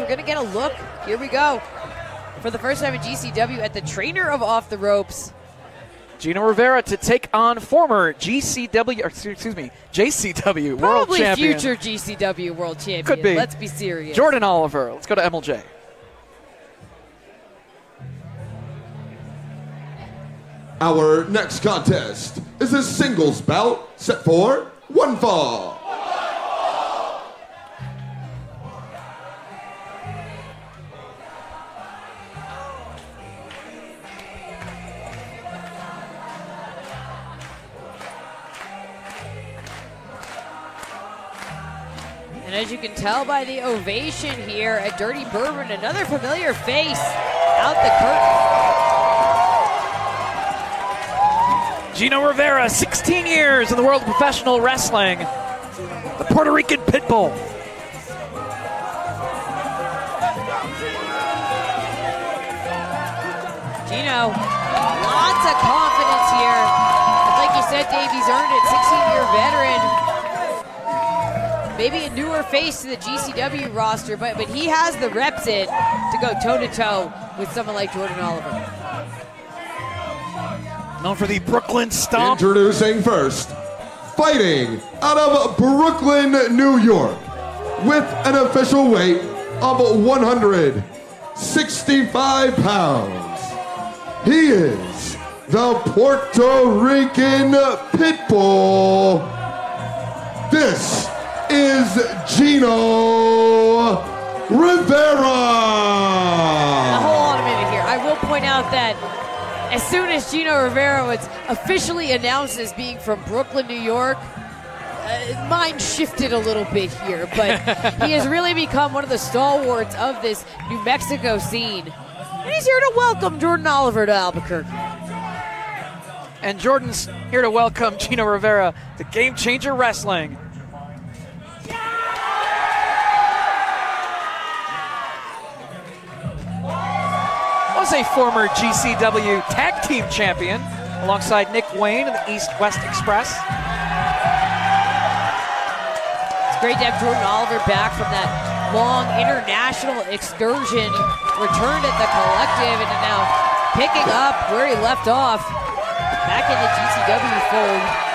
we're going to get a look. Here we go. For the first time in GCW at the trainer of Off the Ropes. Gino Rivera to take on former GCW, or excuse me, JCW World Probably Champion. future GCW World Champion. Could be. Let's be serious. Jordan Oliver. Let's go to MLJ. Our next contest is a singles bout set for one fall. Tell by the ovation here at Dirty Bourbon, another familiar face out the curtain. Gino Rivera, 16 years in the world of professional wrestling. The Puerto Rican Pitbull. Gino, lots of confidence here. Like you said, Dave, he's earned it. 16-year veteran. Maybe a newer face to the GCW roster, but but he has the reps in to go toe-to-toe with someone like Jordan Oliver. Known for the Brooklyn Stomp. Introducing first, fighting out of Brooklyn, New York, with an official weight of 165 pounds. He is the Puerto Rican Pitbull. This is Gino Rivera. Now, hold on a minute here. I will point out that as soon as Gino Rivera was officially announced as being from Brooklyn, New York, uh, mine shifted a little bit here, but he has really become one of the stalwarts of this New Mexico scene. And he's here to welcome Jordan Oliver to Albuquerque. And Jordan's here to welcome Gino Rivera to Game Changer Wrestling. Was a former GCW Tag Team Champion alongside Nick Wayne in the East West Express. It's great to have Jordan Oliver back from that long international excursion, returned at the collective, and now picking up where he left off back in the GCW fold.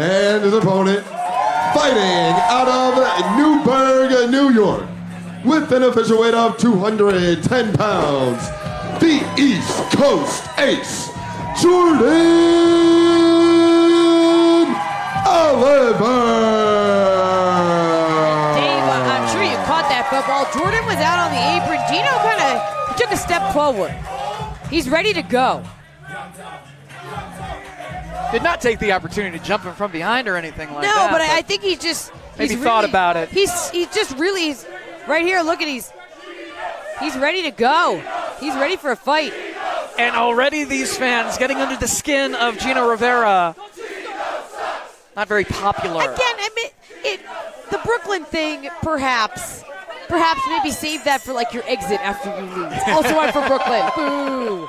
And his opponent fighting out of Newburgh, New York, with an official weight of 210 pounds, the East Coast Ace, Jordan Oliver. Dave, I'm sure you caught that, while Jordan was out on the apron, Gino kind of took a step forward. He's ready to go. Did not take the opportunity to jump him from behind or anything like no, that. No, but I, I think he just Maybe he's thought really- about it. He's he's just really he's, right here. Look at he's he's ready to go. He's ready for a fight. And already these fans getting under the skin of Gino Rivera. Not very popular. Again, I mean, it the Brooklyn thing, perhaps. Perhaps maybe save that for like your exit after you leave. Also, I'm from Brooklyn. Boo.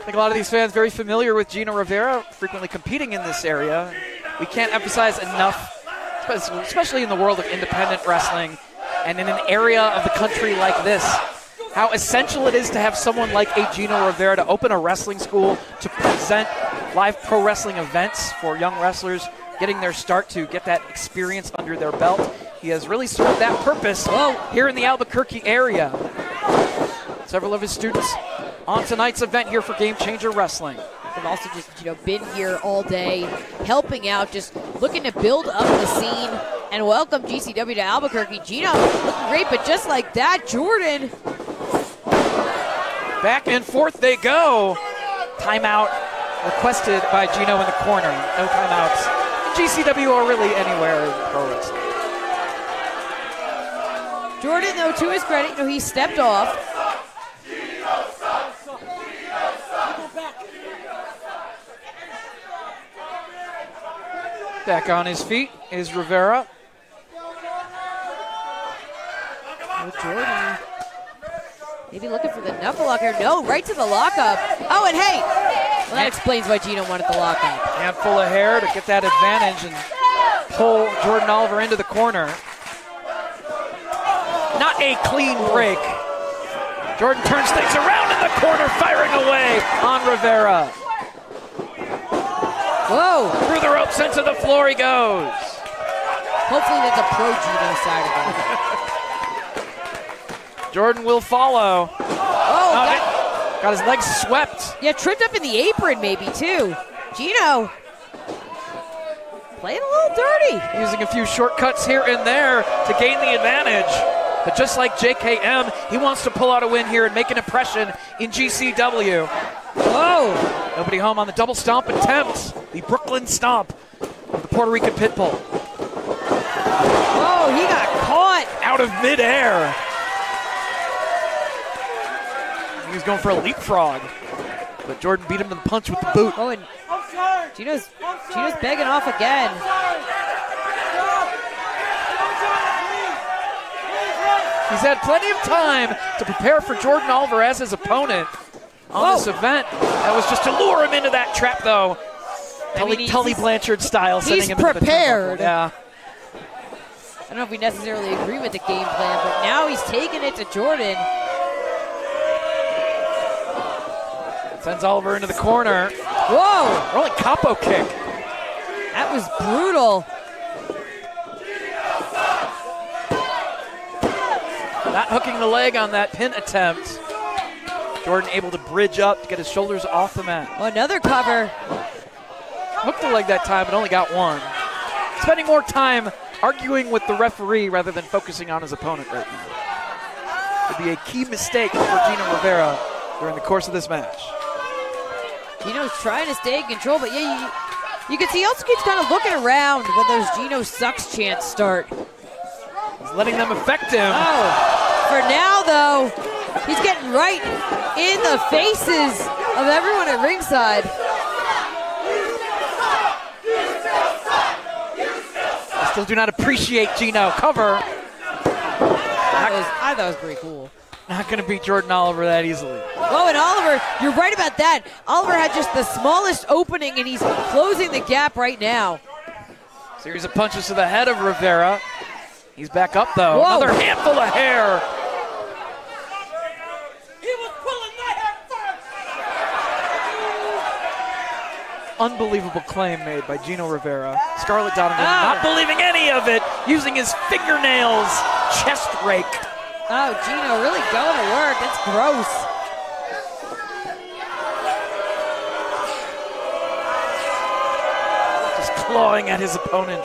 I think a lot of these fans very familiar with Gino Rivera, frequently competing in this area. We can't emphasize enough, especially in the world of independent wrestling and in an area of the country like this, how essential it is to have someone like a Gino Rivera to open a wrestling school, to present live pro wrestling events for young wrestlers getting their start to get that experience under their belt. He has really served that purpose well, here in the Albuquerque area. Several of his students on tonight's event here for Game Changer Wrestling. Have also just you know been here all day, helping out, just looking to build up the scene and welcome GCW to Albuquerque. Gino looking great, but just like that, Jordan. Back and forth they go. Timeout requested by Gino in the corner. No timeouts GCW or really anywhere in pro wrestling. Jordan, though, to his credit, you know, he stepped off. Back on his feet is Rivera. Oh, Jordan. Maybe looking for the knuckle locker. No, right to the lockup. Oh, and hey, well, that explains why Gino wanted the lockup. Handful of hair to get that advantage and pull Jordan Oliver into the corner. Not a clean break. Jordan turns things around in the corner, firing away on Rivera. Whoa. Through the ropes into the floor he goes. Hopefully that's a pro Gino side of it. Jordan will follow. Oh, Oh, got, got his legs swept. yeah, tripped up in the apron maybe too. Gino playing a little dirty. Using a few shortcuts here and there to gain the advantage. But just like JKM, he wants to pull out a win here and make an impression in GCW. Whoa. Nobody home on the double stomp attempt. The Brooklyn stomp of the Puerto Rican Pitbull. Whoa, oh, he got caught. Out of midair. He was going for a leapfrog. But Jordan beat him to the punch with the boot. Oh, and Gino's Gino's begging off again. He's had plenty of time to prepare for Jordan Oliver as his opponent on this event. That was just to lure him into that trap, though. Tully, mean, Tully Blanchard style, he's prepared. Yeah. I don't know if we necessarily agree with the game plan, but now he's taking it to Jordan. Sends Oliver into the corner. Whoa, Rolling koppo kick. that was brutal. Not hooking the leg on that pin attempt. Jordan able to bridge up to get his shoulders off the mat. Oh, another cover. Hooked the leg that time, but only got one. Spending more time arguing with the referee rather than focusing on his opponent right now. Would be a key mistake for Gino Rivera during the course of this match. Gino's trying to stay in control, but yeah, you, you can see he also keeps kind of looking around when those Gino sucks chants start. He's letting them affect him. Oh, for now though, he's getting right in the faces of everyone at ringside. Still do not appreciate Gino. Cover. That was, I thought it was pretty cool. Not going to beat Jordan Oliver that easily. Whoa, and Oliver, you're right about that. Oliver had just the smallest opening, and he's closing the gap right now. Series of punches to the head of Rivera. He's back up though. Whoa. Another handful of hair. Unbelievable claim made by Gino Rivera. Scarlett Donovan Ah. not believing any of it, using his fingernails, chest rake. Oh, Gino really going to work. That's gross. Just clawing at his opponent.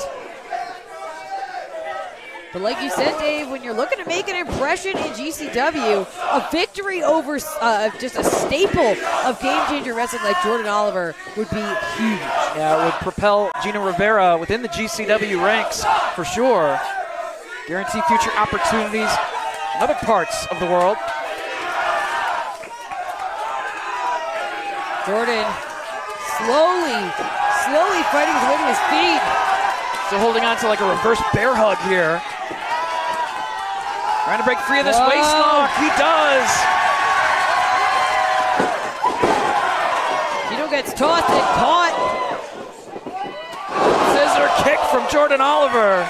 But like you said, Dave, when you're looking to make an impression in GCW, a victory over uh, just a staple of game changer wrestling like Jordan Oliver would be huge. Yeah, it would propel Gino Rivera within the GCW ranks for sure. Guarantee future opportunities in other parts of the world. Jordan slowly, slowly fighting his way to his feet. Still holding on to like a reverse bear hug here. Trying to break free of this Whoa. waist lock. He does. Gino gets tossed and caught. Scissor kick from Jordan Oliver.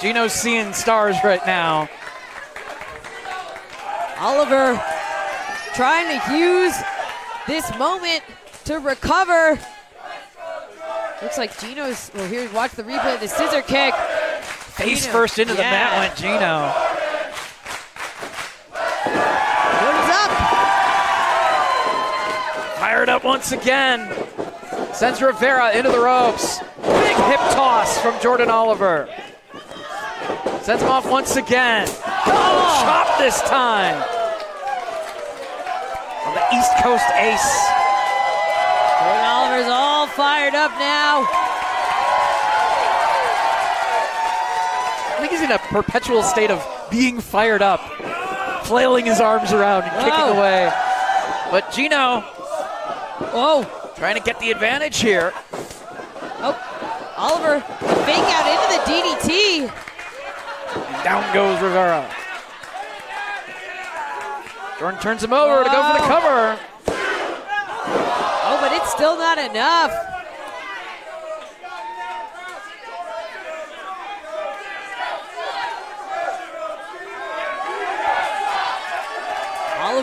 Gino's seeing stars right now. Oliver trying to use this moment to recover. Looks like Gino's, well, here, watch the replay of the scissor kick. Face Gino, first into the yeah. mat went Gino. Jordan's up. Fired up once again. Sends Rivera into the ropes. Big hip toss from Jordan Oliver. Sends him off once again. Oh, chop this time. On the East Coast ace. Jordan Oliver's all fired up now. Think he's in a perpetual state of being fired up, flailing his arms around and kicking Whoa. away. But Gino Whoa. trying to get the advantage here. Oh, Oliver, fake out into the DDT. And down goes Rivera. Jordan turns him over to go for the cover. Oh, but it's still not enough.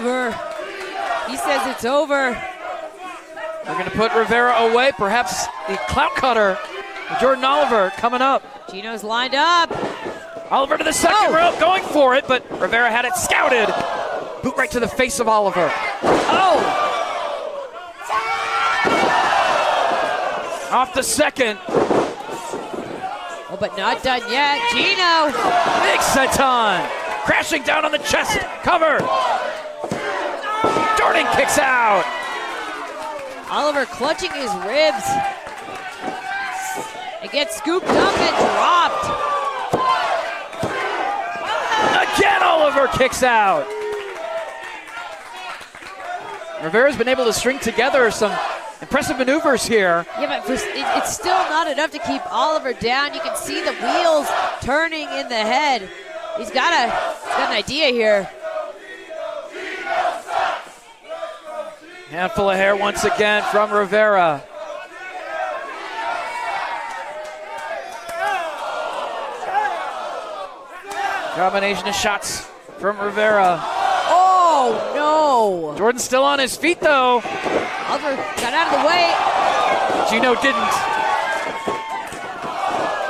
Oliver, he says it's over. We're going to put Rivera away. Perhaps the clout cutter, Jordan Oliver, coming up. Gino's lined up. Oliver to the second Oh. rope, going for it, but Rivera had it scouted. Boot right to the face of Oliver. Oh, Off the second. oh, but not done yet. Gino. Big senton. Crashing down on the chest. Cover. Jordan kicks out. Oliver clutching his ribs. It gets scooped up and dropped. Again, Oliver kicks out. Rivera's been able to string together some impressive maneuvers here. Yeah, but it's still not enough to keep Oliver down. You can see the wheels turning in the head. He's got a he's got an idea here. Handful of hair once again from Rivera. Combination of shots from Rivera. Oh no! Jordan's still on his feet though. Oliver got out of the way. Gino didn't.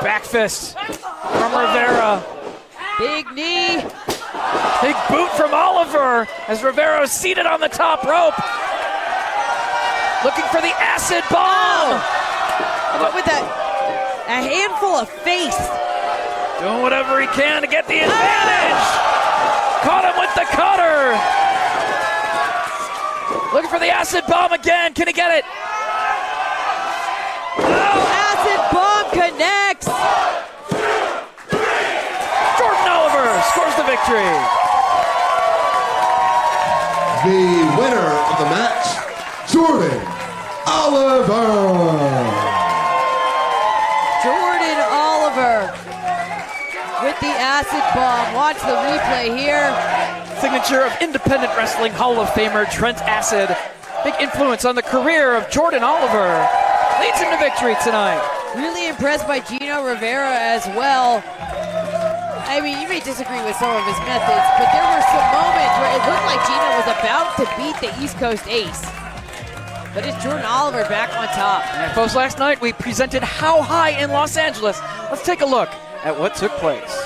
Back fist from Rivera. Big knee. Big boot from Oliver as Rivera is seated on the top rope. Looking for the acid bomb. Oh. But with a a handful of face. Doing whatever he can to get the ah! advantage. Caught him with the cutter. Looking for the acid bomb again. Can he get it? Acid bomb connects. Jordan Oliver scores the victory. The winner of the match, Jordan Oliver. Jordan Oliver with the acid bomb. Watch the replay here. Signature of Independent Wrestling Hall of Famer Trent Acid. Big influence on the career of Jordan Oliver. Leads him to victory tonight. Really impressed by Gino Rivera as well. I mean, you may disagree with some of his methods, but there were some moments where it looked like Gino was about to beat the East Coast ace. But it's Jordan Oliver back on top. Folks, last night we presented How High in Los Angeles. Let's take a look at what took place.